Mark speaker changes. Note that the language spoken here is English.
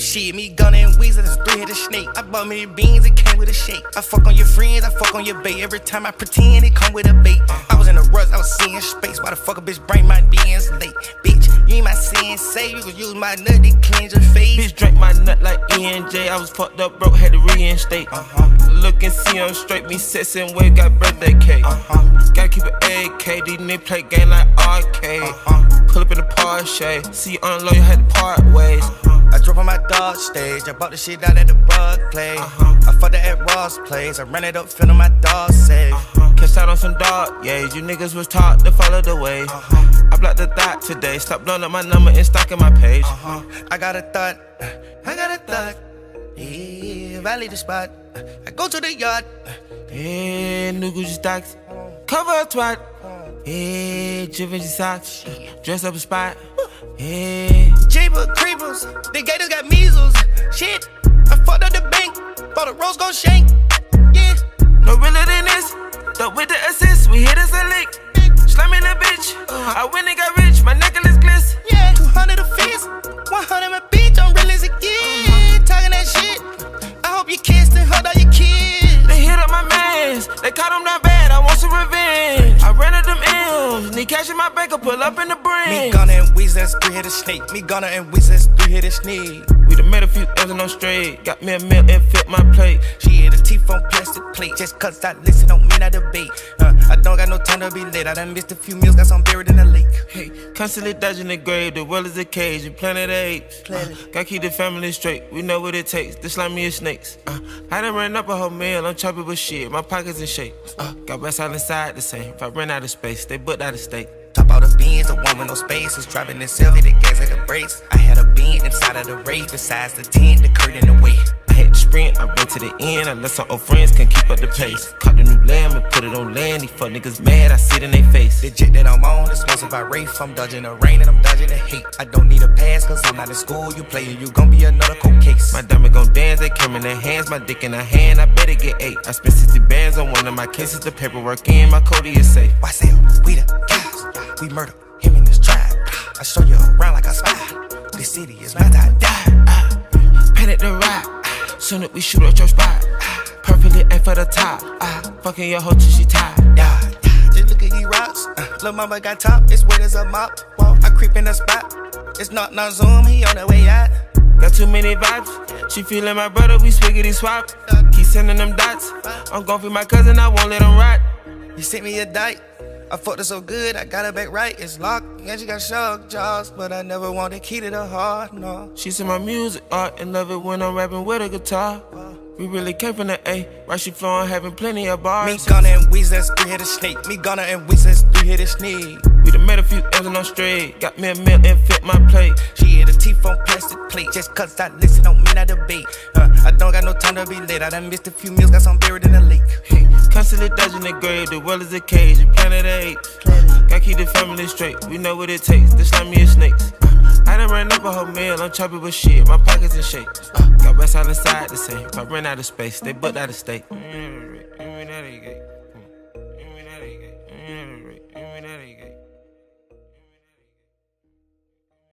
Speaker 1: Shit, me Gunna and Wheezy, that's three headed snake. I bought me beans, it came with a shake. I fuck on your friends, I fuck on your bait. Every time I pretend, it come with a bait. I was in a rush, I was seeing space. Why the fuck a bitch brain might say you could use my nut to cleanse your face.
Speaker 2: Bitch drank my nut like ENJ. I was fucked up, broke, had to reinstate. Uh-huh. Look and see I'm straight, me and wave, got birthday cake. Uh-huh. Gotta keep it AK, these niggas play game like arcade. Uh-huh. Pull up in the Porsche, see you unload, you had to part ways. Uh-huh.
Speaker 1: I drove on my dog stage, I bought the shit out at the bug play. Uh-huh. I fucked it at Ross Place, I ran it up, feeling my dog safe.
Speaker 2: Uh-huh. Catch out on some dog, yeah, you niggas was taught to follow the way. Uh-huh. I blocked the thought today, stop blowing up my number and stalking my page.
Speaker 1: Uh-huh. I got a thought, I got a thought. Yeah, valley the spot. I go to the yard.
Speaker 2: Yeah, new Gucci stocks. Cover a twat. Yeah, Givenchy socks. Dress up a spot. Yeah.
Speaker 1: Jeepers, creepers. The gators got measles. Shit. I fucked up the bank. Bought a rose gold shank. Yeah.
Speaker 2: No realer than this. Up with the assist, we hit us a lick. Slamming a bitch. Uh, I went and got cash in my bank. I pull up in the brain.
Speaker 1: Me Gunna and Wheezy, three headed snake. Me Gunna and Wheezy, three headed snake.
Speaker 2: We done made a few M's and I'm straight. Got me a meal and fit my plate.
Speaker 1: She hit a teeth on plastic plate. Just cause I listen don't mean I debate. Uh, I don't got no time to be late. I done missed a few meals, got some buried in the lake.
Speaker 2: Hey, constantly dodging the grave. The world is a cage. You planet apes.
Speaker 1: Planet.
Speaker 2: Uh, gotta keep the family straight. We know what it takes. The slimy is snakes. Uh, I done ran up a whole meal. I'm chopping with shit. My pockets in shape. Uh, got rest out inside the same. If I ran out of space, they booked out of state.
Speaker 1: Top out the beans, a one with no spaces. Driving the Sylvia, the gas like a brace. I had a bean inside of the race. Besides the tent, the curtain
Speaker 2: had to sprint, I ran to the end. I let some old friends can't keep up the pace. Caught the new lamb and put it on land. These fuck niggas mad, I see it in their face.
Speaker 1: The jet that I'm on is sponsored by Rafe. I'm dodging the rain and I'm dodging the hate. I don't need a pass, cause I'm not in school. You playin', you gon' be another cold case.
Speaker 2: My diamond gon' dance, they came in their hands. My dick in her hand, I better get eight. I spent 60 bands on one of my cases. The paperwork in, my Cody is safe.
Speaker 1: Why say we the cows? We murder him in this tribe. I show you around like a spy. This city is not die die.
Speaker 2: Panic the ride. Soon as we shoot at your spot. Perfectly aim for the top. Ah, fucking your hoe till she tired.
Speaker 1: Yeah, yeah. Just look at these rocks. Uh, Lil' mama got top. It's wet as a mop. Whoa, I creep in the spot. It's not not zoom. He on the way out.
Speaker 2: Got too many vibes. She feeling my brother, we swiggity swap. Keep sending them dots. I'm gon' feed my cousin, I won't let him rot.
Speaker 1: You sent me a dike. I fucked her so good, I got her back right. It's locked, and she got shark jaws, but I never want the key to the heart, no.
Speaker 2: She said my music art and love it when I'm rapping with a guitar. We really came from the A, right? She flowing, having plenty of bars.
Speaker 1: Me Gunna and Wheezy, three headed snake. Me Gunna and Wheezy, three headed snake.
Speaker 2: We done made a few M's and I'm straight. Got me a meal and fit my plate.
Speaker 1: She hit a teeth on plastic plate. Just cause I listen don't mean I debate. Uh, I don't got no time to be late. I done missed a few meals, got some buried in the lake.
Speaker 2: Constantly dodging the grave. The world is a cage. You planet apes. Gotta keep the family straight. We know what it takes. The slimy is snakes. I done ran up a whole meal. I'm chopping with shit. My pockets in shape. Got rest out inside the same. I ran out of space, they booked out of state. Mm.